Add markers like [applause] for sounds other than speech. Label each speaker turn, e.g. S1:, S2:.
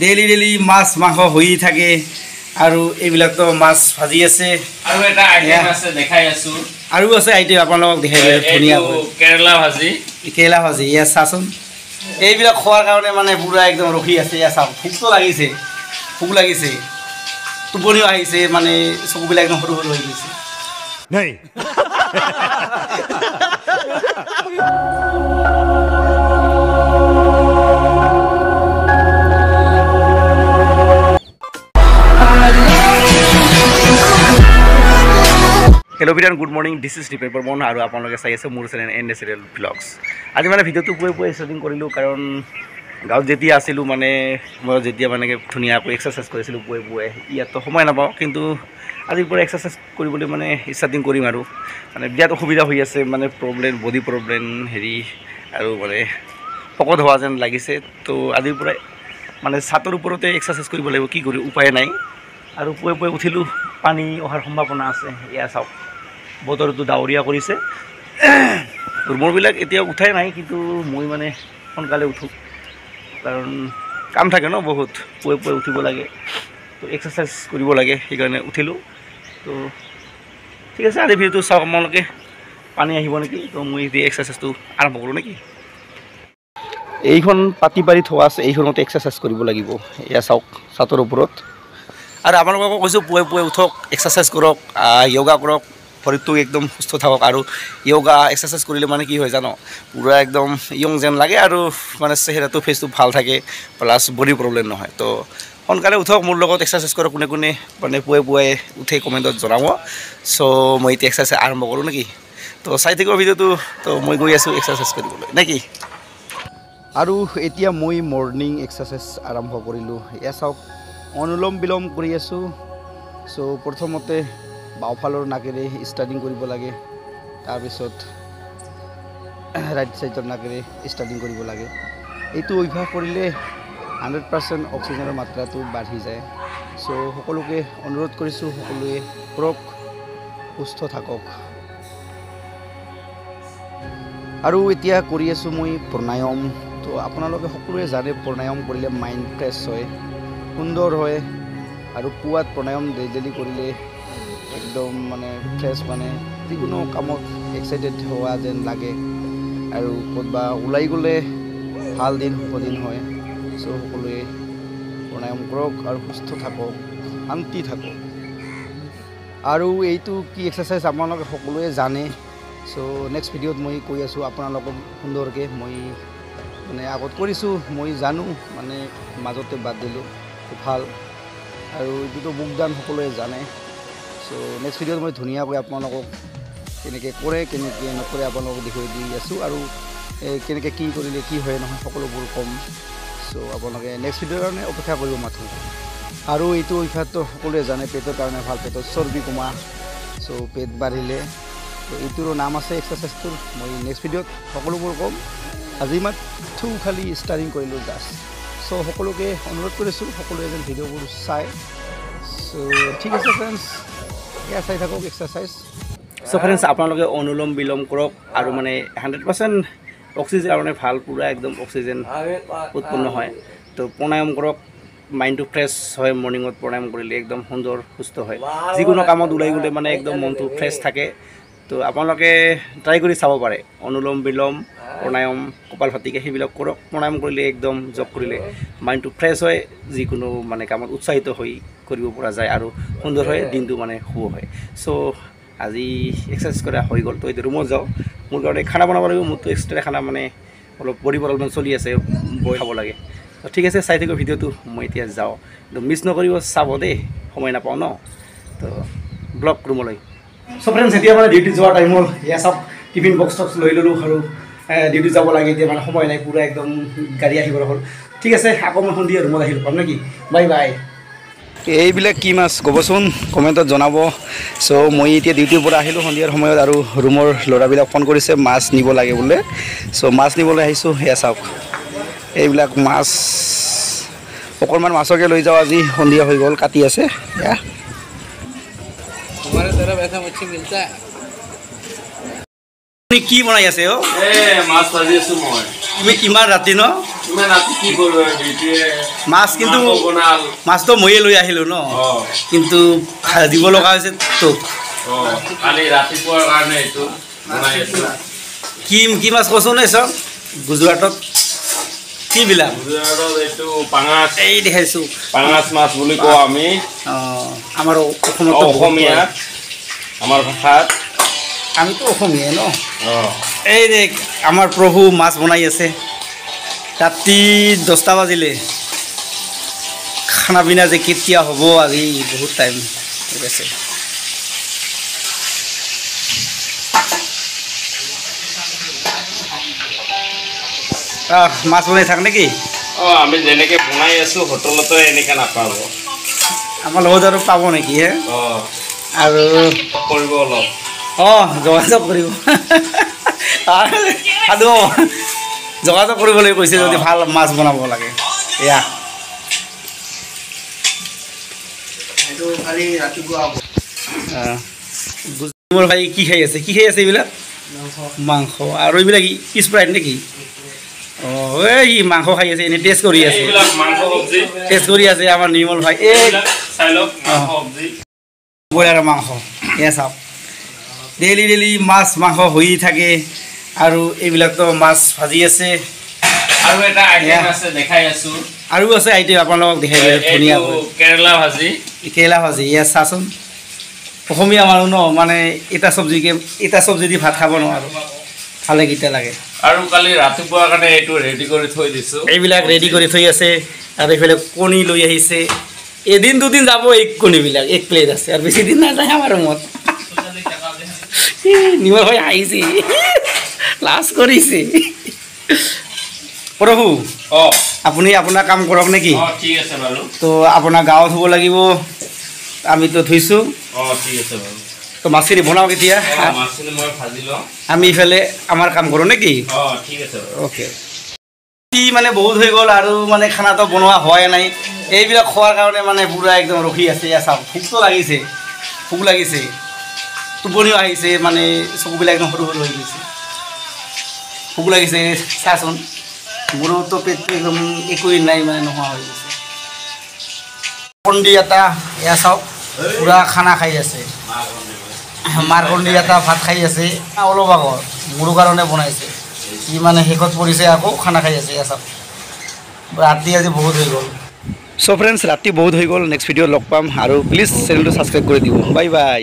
S1: Daily daily মাছ মাংস হৈয়ে থাকে। আৰু এইবিলাকতো মাছ ভাজি আছে।
S2: আৰু এটা আইটেম। আছে দেখাই আছো।
S1: আৰু আছে আইটেম আপোনালোকক দেখাই
S2: এইটো
S1: ধুনীয়াকৈ
S2: কেৰেলা ভাজি।
S1: কেৰেলা ভাজি ইয়াত চাচোন। এইবিলাক খোৱাৰ কাৰণে মানে পূৰা একদম ৰখি আছে ইয়াত চাওক। ভোকটো লাগিছে ভোক লাগিছে। টোপনিও আহিছে মানে চকুবিলাক একদম সৰু সৰু হৈ গৈছে। [laughs] Hello' video' good morning this is Dipen Barman আৰু আপোনালোকে চাই আছে মোৰ চেনেল এন নেচাৰেল ব্লগছ আজি মানে ভিডিঅ'টো পুৱাই পুৱাই ষ্টাৰ্টিং কৰিলোঁ কাৰণ গাঁৱত যেতিয়া আছিলোঁ মানে মই যেতিয়া মানে ধুনীয়াকৈ এক্সাৰচাইজ কৰিছিলোঁ পুৱাই পুৱাই ইয়াততো সময় নাপাওঁ কিন্তু আজিৰ পৰা এক্সাৰচাইজ কৰিবলৈ মানে ষ্টাৰ্টিং কৰিম আৰু। মানে বিৰাট অসুবিধা হৈ আছে মানে প্ৰব্লেম বডি প্ৰব্লেম হেৰি আৰু মানে শকত হোৱা যেন লাগিছে। তো আজিৰ পৰাই মানে ছাতৰ ওপৰতে এক্সাৰচাইজ কৰিব লাগিব কি কৰি উপায় নাই। আৰু পুৱাই পুৱাই উঠিলোঁ পানী অহাৰ সম্ভাৱনা আছে এয়া চাওক। বতৰটো ডাৱৰীয়া কৰিছে। [coughs] ৰুমৰবিলাক এতিয়া উঠাই নাই কিন্তু মই মানে সোনকালে উঠোঁ। কাৰণ কাম থাকে ন বহুত পুৱাই পুৱাই উঠিব লাগে। তো এক্সাৰচাইজ কৰিব লাগে সেইকাৰণে উঠিলোঁ। তো ঠিক আছে আজি ভিডিঅ'টো চাওক আপোনালোকে। পানী আহিব নেকি? তো মই এতিয়া এক্সাৰচাইজটো আৰম্ভ কৰোঁ নেকি? এইখন পাতি পাৰি থোৱা আছে এইখনতে এক্সাৰচাইজ কৰিব লাগিব। এয়া চাওক ছাতৰ ওপৰত। আৰু আপোনালোকক কৈছোঁ পুৱাই পুৱাই উঠক এক্সাৰচাইজ কৰক য়োগা কৰক। শৰীৰটো একদম সুস্থ থাকক আৰু য়োগা এক্সাৰচাইজ কৰিলে মানে কি হয় জানো পূৰা একদম য়ং যেন লাগে আৰু মানে চেহেৰাটো ফেচটো ভাল থাকে প্লাছ বডি প্ৰব্লেম নহয়। তো সোনকালে উঠক মোৰ লগত এক্সাৰচাইজ কৰক কোনে কোনে মানে পুৱাই পুৱাই উঠে কমেণ্টত জনাব। চ' মই এতিয়া এক্সাৰচাইজ আৰম্ভ কৰোঁ নেকি? তো চাই থাকিব ভিডিঅ'টো তো মই গৈ আছোঁ এক্সাৰচাইজ কৰিবলৈ নে কি আৰু এতিয়া মই মৰ্ণিং এক্সাৰচাইজ আৰম্ভ কৰিলোঁ। এয়া চাওক অনুলম বিলম কৰি আছোঁ। চ' প্ৰথমতে বাওঁফালৰ নাকেৰে ষ্টাৰ্টিং কৰিব লাগে। তাৰপিছত ৰাইট ছাইডৰ নাকেৰে ষ্টাৰ্টিং কৰিব লাগে। এইটো অভ্যাস কৰিলে হাণ্ড্ৰেড পাৰ্চেণ্ট অক্সিজেনৰ মাত্ৰাটো বাঢ়ি যায়। চ' সকলোকে অনুৰোধ কৰিছোঁ সকলোৱে কৰক সুস্থ থাকক। আৰু এতিয়া কৰি আছোঁ মই প্ৰণায়াম। তো আপোনালোকে সকলোৱে জানে প্ৰণায়াম কৰিলে মাইণ্ড ফ্ৰেছ হয় সুন্দৰ হয়। আৰু পুৱাত প্ৰণায়াম ডেইলি কৰিলে একদম মানে ফ্ৰেছ মানে যিকোনো কামত এক্সাইটেড হোৱা যেন লাগে। আৰু ক'ৰবাত ওলাই গ'লে ভাল দিন শুভ দিন হয়। চ' সকলোৱে প্ৰণায়াম কৰক আৰু সুস্থ থাকক শান্তি থাকক। আৰু এইটো কি এক্সাৰচাইজ আপোনালোকে সকলোৱে জানে। চ' নেক্সট ভিডিঅ'ত মই কৈ আছোঁ আপোনালোকক সুন্দৰকৈ। মই মানে আগত কৰিছোঁ মই জানো মানে মাজতে বাদ দিলোঁ ভাল। আৰু এইটোতো বুকদান সকলোৱে জানে। চ' নেক্সট ভিডিঅ'ত মই ধুনীয়াকৈ আপোনালোকক কেনেকৈ কৰে কেনেকৈ নকৰে আপোনালোকক দেখুৱাই দি আছোঁ আৰু কেনেকৈ কি কৰিলে কি হয় নহয় সকলোবোৰ ক'ম। চ' আপোনালোকে নেক্সট ভিডিঅ'ৰ কাৰণে অপেক্ষা কৰিব মাথোঁ আৰু এইটো অভ্যাসটো সকলোৱে জানে পেটৰ কাৰণে ভাল পেটত চৰ্বি কমা। চ' পেট বাঢ়িলে। তো এইটোৰো নাম আছে এক্সাৰচাইজটোৰ মই নেক্সট ভিডিঅ'ত সকলোবোৰ ক'ম। আজি মাথো খালি ষ্টাৰ্টিং কৰিলোঁ জাষ্ট চ' সকলোকে অনুৰোধ কৰিছোঁ সকলোৱে যেন ভিডিঅ'বোৰ চায়। চ' ঠিক আছে ফ্ৰেণ্ডছ এয়া চাই থাকক এক্সাৰচাইজ চ' ফ্ৰেণ্ডছ আপোনালোকে অনুলোম বিলোম কৰক আৰু মানে হাণ্ড্ৰেড পাৰ্চেণ্ট অক্সিজেন মানে ভাল পূৰা একদম অক্সিজেন উৎপন্ন হয়। তো প্ৰণায়াম কৰক মাইণ্ডটো ফ্ৰেছ হয় মৰ্ণিঙত প্ৰণায়াম কৰিলে একদম সুন্দৰ সুস্থ হয়। যিকোনো কামত ওলাই গ'লে মানে একদম মনটো ফ্ৰেছ থাকে। তো আপোনালোকে ট্ৰাই কৰি চাব পাৰে অনুলোম বিলোম প্ৰণায়াম কপাল ভাতিকে সেইবিলাক কৰক প্ৰণায়াম কৰিলে একদম জব কৰিলে মাইণ্ডটো ফ্ৰেছ হয় যিকোনো মানে কামত উৎসাহিত হৈ কৰিব পৰা যায় আৰু সুন্দৰ হয় দিনটো মানে শুভ হয়। চ' আজি এক্সাৰচাইজ কৰা হৈ গ'ল তো এতিয়া ৰুমত যাওঁ। মোৰ কাৰণে খানা বনাব লাগিব মোৰতো এক্সট্ৰা খানা মানে অলপ বডি প্ৰব্লেম চলি আছে বইল খাব লাগে। তো ঠিক আছে চাই থাকিব ভিডিঅ'টো মই এতিয়া যাওঁ। তো মিছ নকৰিব চাব দেই সময় নাপাওঁ ন? তো ব্লগ ৰুমলৈ চ' ফ্ৰেণ্ডছ এতিয়া মানে ডিউটি যোৱাৰ টাইম হ'ল এয়া চাওক টিফিন বক্স টক্স লৈ ল'লোঁ আৰু ডিউটি যাব লাগে এতিয়া মানে সময় নাই পুৰা একদম গাড়ী আহিব হ'ল ঠিক আছে আকৌ মই সন্ধিয়া ৰুমত আহিলোঁ পাম নেকি? Bye bye. এইবিলাক কি মাছ? ক'বচোন কমেণ্টত জনাব। চ' মই এতিয়া ডিউটিৰ পৰা আহিলোঁ সন্ধিয়াৰ সময়ত আৰু ৰুমৰ ল'ৰাবিলাক ফোন কৰিছে মাছ নিব লাগে বোলে। চ' মাছ নিবলৈ আহিছোঁ সেয়া চাওক। এইবিলাক মাছ অকণমান মাছকে লৈ যাওঁ আজি সন্ধিয়া হৈ গ'ল কাটি আছে এয়া
S2: তোমাৰ
S1: আপুনি কি বনাই আছে অ'
S2: মাছ ভাজি আছো মই।
S1: তুমি ইমান ৰাতি ন মাছ কিন্তু মাছটো ময়ে লৈ আহিলোঁ ন? কিন্তু দিব লগা হৈছে তোক। কি কি মাছ কৈছোঁ নে চব গুজৰাটত। কিবিলাক এই দেখাইছোঁ।
S2: পাঙাছ মাছ বুলি কওঁ আমি।
S1: অঁ আমাৰ অসমতো বহুত
S2: অসমীয়াত আমাৰ ভাষাত।
S1: আমিতো অসমীয়াই ন?
S2: অঁ।
S1: এই যে আমাৰ প্ৰভু মাছ বনাই আছে ৰাতি দহটা বাজিলে। খানা পিনা যে কেতিয়া হ'ব আজি বহুত টাইম হৈ আছে মাছ বনাই থাক নেকি?
S2: অঁ আমি যেনেকৈ বনাই আছোঁ হোটেলতো এনেকৈ নাপাব।
S1: আমাৰ লগত আৰু পাব নেকি হে?
S2: অঁ।
S1: আৰু
S2: কৰিব অলপ।
S1: অঁ যোগাযোগ কৰিব। সাধু যোগাযোগ কৰিবলৈ কৈছে যদি ভাল মাছ বনাব লাগে। এয়া। মোৰ ভাই কি খাই আছে? কি খাই আছে এইবিলাক? মাংস। আৰু এইবিলাক স্প্ৰাইট নেকি? অঁ এই মাংস খাই আছে এনেই টেষ্ট কৰি আছে। টেষ্ট কৰি আছে আমাৰ নিৰ্মল ভাই। এই ব্ৰইলাৰ মাংস। এয়া চাওক। ডেইলি ডেইলি মাছ মাংস হৈ থাকে আৰু এইবিলাকতো মাছ ভাজি আছে।
S2: আৰু এটা আইটেম। আছে দেখাই আছো।
S1: আৰু আছে আইটেম আপোনালোকক দেখাই দিওঁ ধুনীয়াকৈ
S2: কেৰেলা ভাজি।
S1: কেৰেলা ভাজি এয়া চাচোন। অসমীয়া মানুহ ন মানে এটা চব্জিকে এটা চব্জি দি ভাত খাব নোৱাৰোঁ। কেতিয়া লাগে।
S2: আৰু কালি ৰাতিপুৱাৰ কাৰণে এইটো ৰেডি কৰি থৈ দিছো।
S1: এইবিলাক ৰেডি কৰি থৈ আছে আৰু এইফালে কণী লৈ আহিছে। এদিন দুদিন যাব এই কণীবিলাক এক প্লেট আছে আৰু বেছি দিন নাযায় আমাৰ ৰুমত। নিমল ভাই আহিছে। লাজ কৰিছে। প্ৰভু
S2: অঁ।
S1: আপুনি আপোনাৰ কাম কৰক নেকি?
S2: অঁ ঠিক আছে বাৰু।
S1: তো আপোনাৰ গাঁৱত হ'ব লাগিব আমিতো থৈছোঁ।
S2: অঁ ঠিক আছে বাৰু।
S1: তো
S2: মই ভাজি লওঁ।
S1: আমি ইফালে আমাৰ কাম কৰোঁ নেকি? অ'কে। টি মানে বহুত হৈ গ'ল আৰু মানে খানাটো বনোৱা হোৱাই নাই। এইবিলাক খোৱাৰ কাৰণে মানে পূৰা একদম ৰখি আছে। এয়া চাওক ভোকটো লাগিছে। ভোক লাগিছে। টোপনিও আহিছে মানে চকুবিলাক একদম সৰু সৰু হৈ গৈছে। ভোক লাগিছে চাচোন। মোৰোতো পেটটো একদম একোৱেই নাই মানে নোহোৱা হৈ গৈছে। কণ্ডি এটা এয়া চাওক পূৰা খানা খাই আছে। মাৰকণ্ডি এটা ভাত খাই আছে। অলপ আগত মোৰো কাৰণে বনাইছে। ই মানে শেষত পৰিছে আকৌ খানা খাই আছে এয়া চাওক। ৰাতি আজি বহুত হৈ গ'ল। চ' ফ্ৰেণ্ডছ ৰাতি বহুত হৈ গ'ল। নেক্সট ভিডিঅ' লগ পাম। আৰু প্লিজ চেনেলটো ছাবস্ক্ৰাইব কৰি দিব বাই বাই